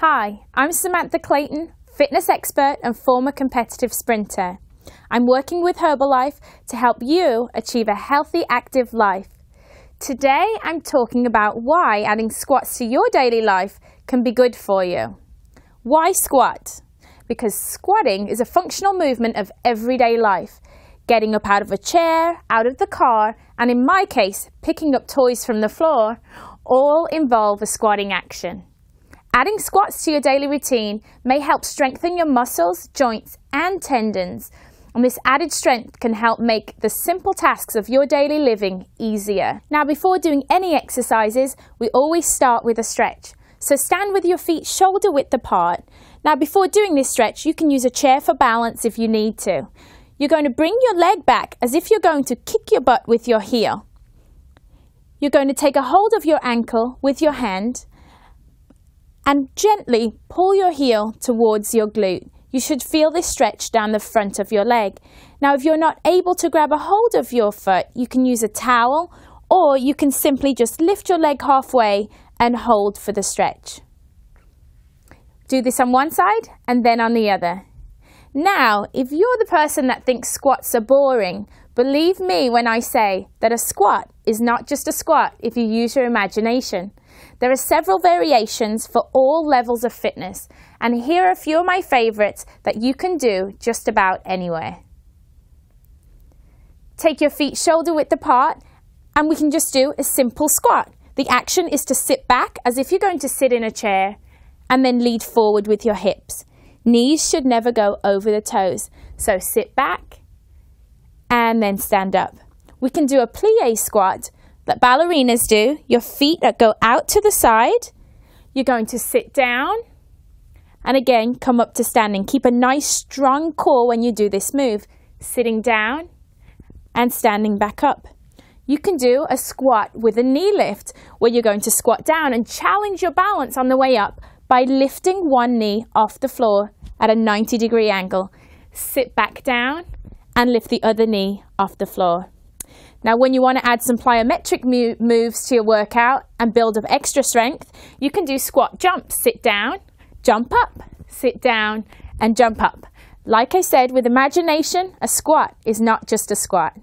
Hi, I'm Samantha Clayton, fitness expert and former competitive sprinter. I'm working with Herbalife to help you achieve a healthy, active life. Today, I'm talking about why adding squats to your daily life can be good for you. Why squat? Because squatting is a functional movement of everyday life. Getting up out of a chair, out of the car, and in my case, picking up toys from the floor, all involve a squatting action. Adding squats to your daily routine may help strengthen your muscles, joints, and tendons. And this added strength can help make the simple tasks of your daily living easier. Now, before doing any exercises, we always start with a stretch. So stand with your feet shoulder width apart. Now, before doing this stretch, you can use a chair for balance if you need to. You're going to bring your leg back as if you're going to kick your butt with your heel. You're going to take a hold of your ankle with your hand and gently pull your heel towards your glute. You should feel this stretch down the front of your leg. Now, if you're not able to grab a hold of your foot, you can use a towel or you can simply just lift your leg halfway and hold for the stretch. Do this on one side and then on the other. Now, if you're the person that thinks squats are boring, believe me when I say that a squat is not just a squat if you use your imagination. There are several variations for all levels of fitness, and here are a few of my favorites that you can do just about anywhere. Take your feet shoulder width apart, and we can just do a simple squat. The action is to sit back as if you're going to sit in a chair, and then lead forward with your hips. Knees should never go over the toes. So sit back and then stand up. We can do a plie squat, that ballerinas do. Your feet go out to the side. You're going to sit down and again come up to standing. Keep a nice strong core when you do this move. Sitting down and standing back up. You can do a squat with a knee lift where you're going to squat down and challenge your balance on the way up by lifting one knee off the floor at a 90 degree angle. Sit back down and lift the other knee off the floor. Now, when you want to add some plyometric moves to your workout and build up extra strength, you can do squat jumps, sit down, jump up, sit down, and jump up. Like I said, with imagination, a squat is not just a squat.